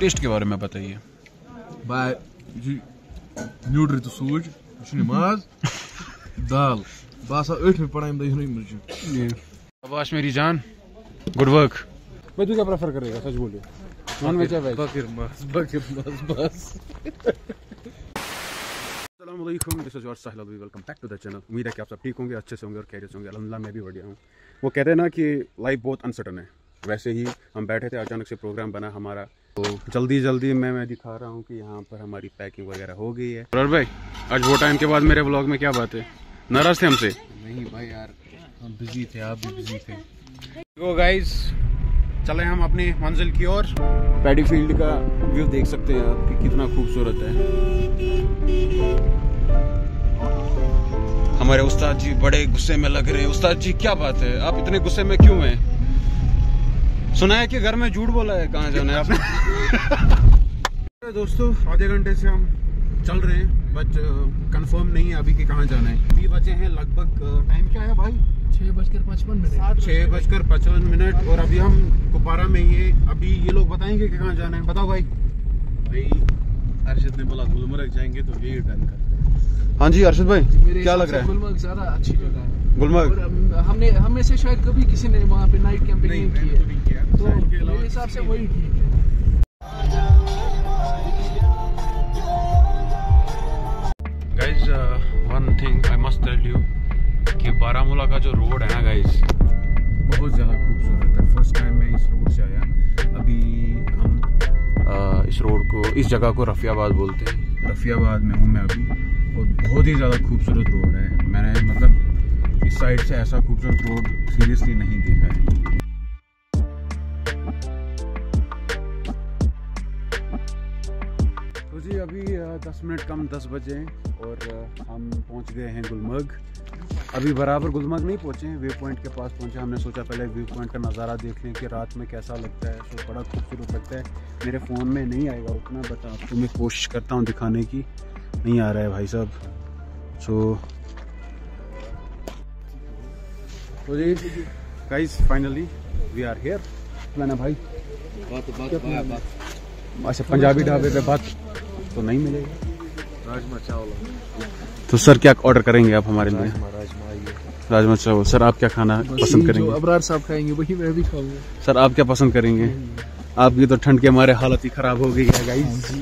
Test के बारे में बताइए। बाय जी न्यूट्री तो सूज ये माज दाल बस अठ में पढ़ाई दही मुझे आवाश मेरी जान गुड वर्क भाई तू क्या प्रेफर करेगा सच बोलिए नॉन वेज या वेज बकर बकर बस. Welcome back to the channel. उम्मीद है कि आप सब ठीक होंगे अच्छे से होंगे और कैरियर होंगे। अलहमदिल्ला मैं भी बढ़िया हूँ। वो कहते हैं ना कि लाइफ बहुत अनसर्टन है। वैसे ही हम बैठे थे अचानक से प्रोग्राम बना हमारा। तो जल्दी जल्दी मैं मैं दिखा रहा हूँ कि यहाँ पर हमारी पैकिंग वगैरह हो गई है। और भाई आज वो टाइम के बाद मेरे ब्लॉग में क्या बात है? नाराज़ थे हमसे? नहीं भाई यार हम बिज़ी थे आप भी बिज़ी थे। गाइस चले हम अपनी मंजिल की ओर। पैडी फ़ील्ड का व्यू देख सकते हैं आप कि कितना खूबसूरत है। हमारे उस्ताद जी बड़े गुस्से में लग रहे हैं। उस्ताद जी क्या बात है? आप इतने गुस्से में क्यों हैं? सुना है कि घर में झूठ बोला है? कहाँ जाना है आपने? दोस्तों आधे घंटे से हम चल रहे हैं बट कंफर्म नहीं है अभी कि कहाँ जाना है। अभी बचे हैं लगभग टाइम क्या है भाई? छह बजकर पचपन मिनट। छः बजकर पचपन मिनट। और अभी हम कुपारा में ही है। अभी ये लोग बताएँगे कि कहाँ जाना है। बताओ भाई। भाई अर्शद ने बोला गुलमर्ग जाएँगे तो यही डन करते हाँ जी अर्षद भाई क्या लग रहा है? गुलमर्ग ज़्यादा अच्छी जगह है। गुलमर्ग? हमने हमें से शायद कभी किसी ने वहाँ पे नाइट कैंपिंग नहीं, की है नहीं किया। तो साहिल के अलावा मेरे हिसाब से वही ठीक है। Guys one thing I must tell you कि बारामूला का जो रोड है ना गाइज़ बहुत ज़्यादा खूबसूरत है। फ़र्स्ट टाइम मैं इस रोड से आया। अभी हम अ, इस रोड को इस जगह को रफियाबाद बोलते हैं। रफियाबाद में हूँ मैं अभी। और बहुत ही ज़्यादा खूबसूरत रोड है। मैंने मतलब इस साइड से ऐसा खूबसूरत रोड सीरियसली नहीं देखा है। तो जी, अभी दस मिनट कम दस बजे और हम पहुँच गए हैं गुलमर्ग। अभी बराबर गुलमर्ग नहीं पहुँचे हैं व्यू पॉइंट के पास पहुँचे हमने सोचा पहले व्यू पॉइंट का नज़ारा देख लें कि रात में कैसा लगता है। सो बड़ा खूबसूरत लगता है। मेरे फ़ोन में नहीं आएगा उतना बट आपको मैं कोशिश करता हूँ दिखाने की। नहीं आ रहा है भाई साहब। सो तो जी guys finally we are here लाना भाई। बात बात बात बात। अच्छा पंजाबी ढाबे पे बात तो नहीं मिलेगी। राजमा चावल। तो सर क्या ऑर्डर करेंगे आप हमारे लिए? राजमा चावल। सर आप क्या खाना पसंद करेंगे? अबरार साहब खाएँगे वही मैं भी खाऊँगा। सर आप क्या पसंद करेंगे? आपकी तो ठंड के मारे हालत ही खराब हो गई है गाइस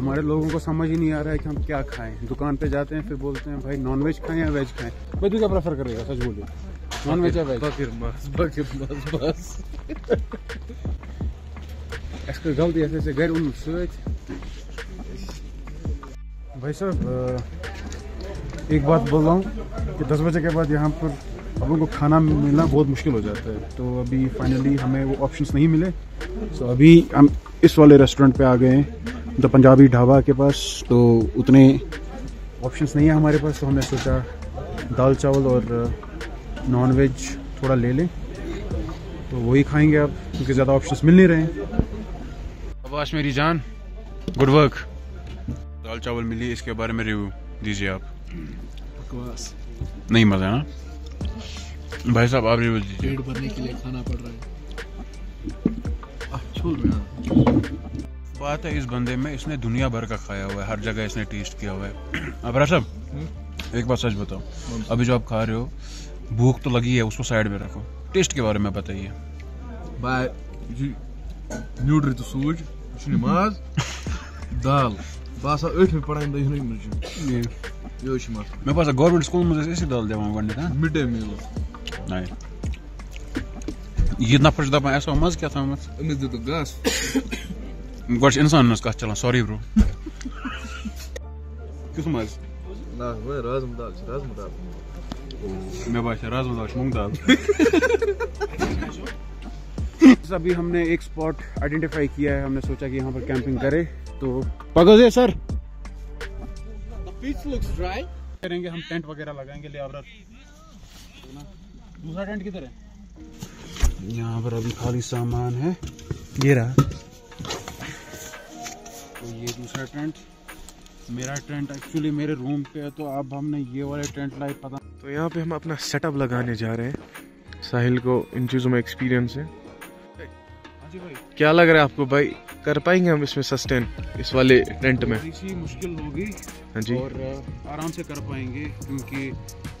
हमारे लोगों को समझ ही नहीं आ रहा है कि हम क्या खाएँ। दुकान पे जाते हैं फिर बोलते हैं भाई नॉन वेज खाएँ या वेज खाएँ? भाई तू क्या प्रेफर करेगा सच बोलिए? नॉन वेज या वेज बकर माज बकर बस उन सोच। भाई साहब एक बात बोल रहा हूँ कि दस बजे के बाद यहाँ पर हम को खाना मिलना बहुत मुश्किल हो जाता है। तो अभी फाइनली हमें वो ऑप्शंस नहीं मिले। तो अभी हम इस वाले रेस्टोरेंट पे आ गए हैं। द पंजाबी ढाबा के पास। तो उतने ऑप्शंस नहीं है हमारे पास तो हमने सोचा दाल चावल और नॉन वेज थोड़ा ले लें। तो वही खाएँगे आप क्योंकि ज़्यादा ऑप्शंस मिल नहीं रहे हैं। मेरी जान। गुड वर्क दाल चावल मिली इसके बारे में रिव्यू दीजिए आप। बकवास। नहीं मज़ा ना? भाई साहब आप रिव्यू दीजिए। पेट भरने के लिए खाना पड़ रहा है। आह, छोड़ रहा बात है इस बंदे में इसने दुनिया भर का खाया हुआ है हर जगह इसने टेस्ट किया हुआ है। अब साहब एक बात सच बताओ अभी जो आप खा रहे हो भूख तो लगी है उसको साइड में रखो। टेस्ट के बारे में बताइए। बाय न्यूट्री तो सूज ये माज दाल। बस अठ में पढ़ाई दही मुझे। ये। छ मत मेरे पास गवर्नमेंट स्कूल में ऐसी दाल देवा गंड था मिड डे मील। नहीं। ये नफर छ दपान ऐसा मज क्या था मत अमिस दित घास सॉरी ब्रो किस मज ना वो राजमा दाल छ राजमा दाल मैं बात राजमा दाल मूंग दाल अभी हमने एक स्पॉट आइडेंटिफाई किया है हमने सोचा कि यहाँ पर कैंपिंग करें तो पगल है सर करेंगे हम टेंट वगैरह लगाएँगे ले आप दूसरा टेंट किधर है यहाँ पर अभी खाली सामान है ये रहा तो ये दूसरा टेंट मेरा टेंट एक्चुअली मेरे रूम पे है तो अब हमने ये वाले टेंट लाए पता तो यहाँ पे हम अपना सेटअप लगाने जा रहे हैं। साहिल को इन चीज़ों में एक्सपीरियंस है। क्या लग रहा है आपको भाई? कर पाएँगे हम इसमें सस्टेन इस वाले टेंट में? थोड़ी मुश्किल होगी। हाँ जी। और आराम से कर पाएँगे क्योंकि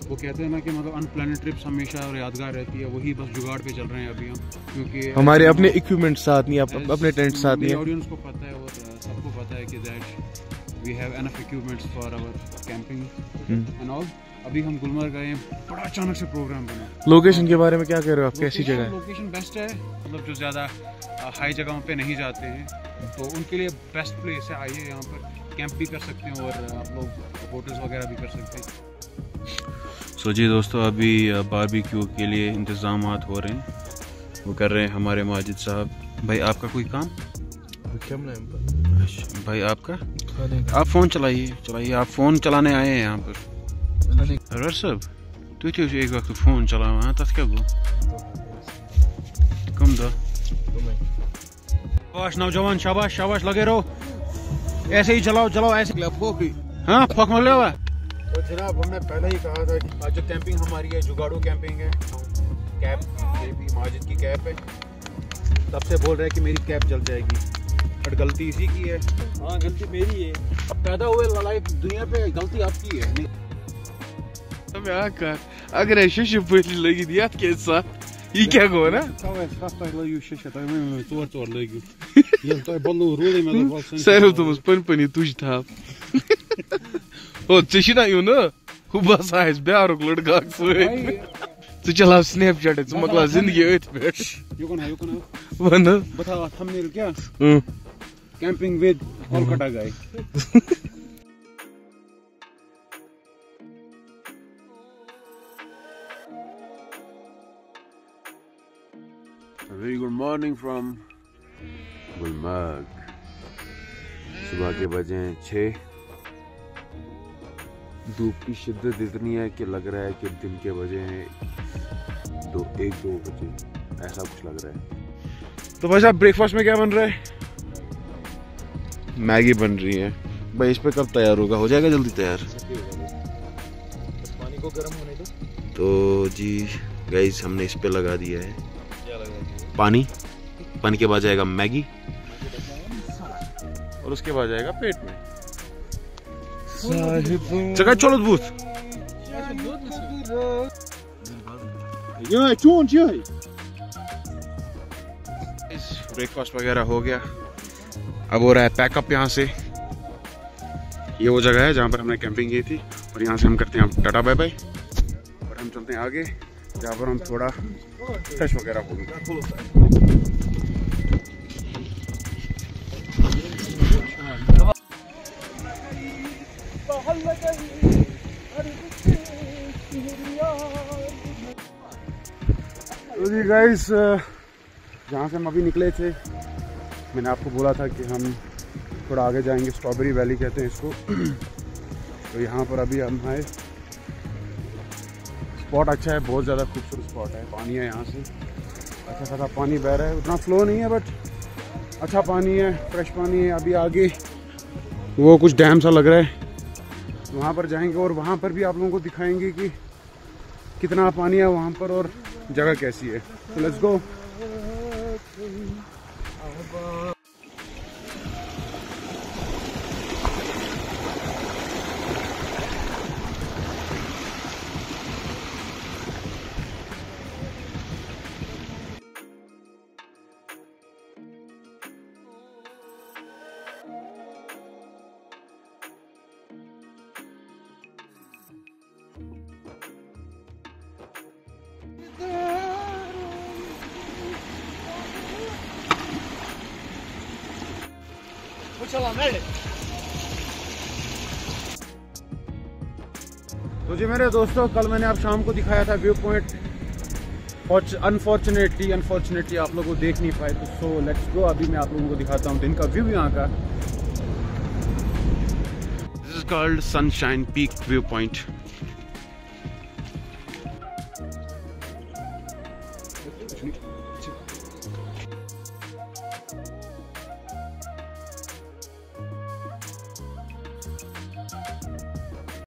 वो कहते हैं ना कि मतलब अनप्लान ट्रिप्स हमेशा और यादगार रहती है वही बस जुगाड़ पे चल रहे हैं अभी हम। क्योंकि हमारे अपने इक्विपमेंट साथ नहीं अपने टेंट साथ नहीं ऑडियंस को पता है और we have enough equipments for our camping. And all अभी हम गुलमर्ग गए हैं बड़ा अचानक से प्रोग्राम बना। लोकेशन के बारे में क्या कह रहे हो आप? कैसी जगह है? लोकेशन बेस्ट है मतलब जो ज़्यादा हाई जगहों पे नहीं जाते हैं। तो उनके लिए बेस्ट प्लेस है आइए यहाँ पर कैंप भी कर सकते हैं और आप लोग होटल्स वगैरह भी कर सकते हैं। सो जी दोस्तों अभी बारबेक्यू के लिए इंतज़ाम हो रहे हैं। वो कर रहे हैं हमारे माजिद साहब। भाई आपका कोई काम? भाई आपका? आप फ़ोन चलाइए चलाइए। आप फ़ोन चलाने आए हैं यहाँ पर। रर साहब तुम तो एक वक्त फ़ोन चलावा हाँ? तथ क्या गो कम दो। शाबाश नौजवान शाबाश शाबाश लगे रहो। ऐसे ही चलाओ चलाओ ऐसे। हाँ फक मले हुआ। तो जनाब हमने पहले ही कहा था कि आज जो कैंपिंग हमारी है जुगाड़ू कैंपिंग है। कैब भी माजिद की कैब है। तब से बोल रहे हैं कि मेरी कैब जल जाएगी। बट गलती इसी की है हाँ गलती मेरी है पैदा हुए लड़ाई दुनिया पे गलती आपकी है नहीं अगर लगी दिया के साथ ये क्या गो ना mus pan pani tuj था ओ चशिना यू ना बेआरुक लड़का तू चला स्नैपचैट है तू मकला ज़िंदगी öt पेट Jukana, jukana. One Bata thumbnail क्या? Hmm Camping with Kolkata guy. Very good morning from Gulmarg सुबह के बजे हैं छः धूप की शिद्दत इतनी है कि लग रहा है कि दिन के बजे हैं दो एक दो बजे ऐसा कुछ लग रहा है। तो भाई साहब ब्रेकफास्ट में क्या बन रहा है? मैगी बन रही है। भाई इस पे कब तैयार होगा? हो जाएगा जल्दी तैयार? पानी को गर्म होने दो। तो जी गाइस हमने इस पे लगा दिया है। पानी। पानी के बाद जाएगा मैगी। और उसके बाद जाएगा पेट में। जगह चलो बूथ ये चून चाहिए ब्रेकफास्ट वगैरह हो गया। अब हो रहा है पैकअप यहाँ से। ये वो जगह है जहाँ पर हमने कैंपिंग की थी और यहाँ से हम करते हैं टाटा बाय बाय और हम चलते हैं आगे जहाँ पर हम थोड़ा फ्रेश वगैरह होंगे तो जी गाइस जहाँ से हम अभी निकले थे, मैंने आपको बोला था कि हम थोड़ा आगे जाएँगे स्ट्रॉबेरी वैली कहते हैं इसको। तो यहाँ पर अभी हम आए स्पॉट अच्छा है, बहुत ज़्यादा खूबसूरत स्पॉट है। पानी है यहाँ से। अच्छा खासा पानी बह रहा है। उतना फ्लो नहीं है बट अच्छा पानी है फ्रेश पानी है। अभी आगे वो कुछ डैम सा लग रहा है। वहाँ पर जाएँगे और वहाँ पर भी आप लोगों को दिखाएँगे कि कितना पानी है वहाँ पर और जगह कैसी है? तो लेट्स गो तो जी मेरे दोस्तों, कल मैंने आप शाम को दिखाया था व्यू पॉइंट। अनफॉर्चुनेटली अनफॉर्चुनेटली आप लोग को देख नहीं पाए तो सो लेट्स गो अभी मैं आप लोगों को दिखाता हूँ दिन का व्यू यहाँ का। This is called sunshine peak view Viewpoint.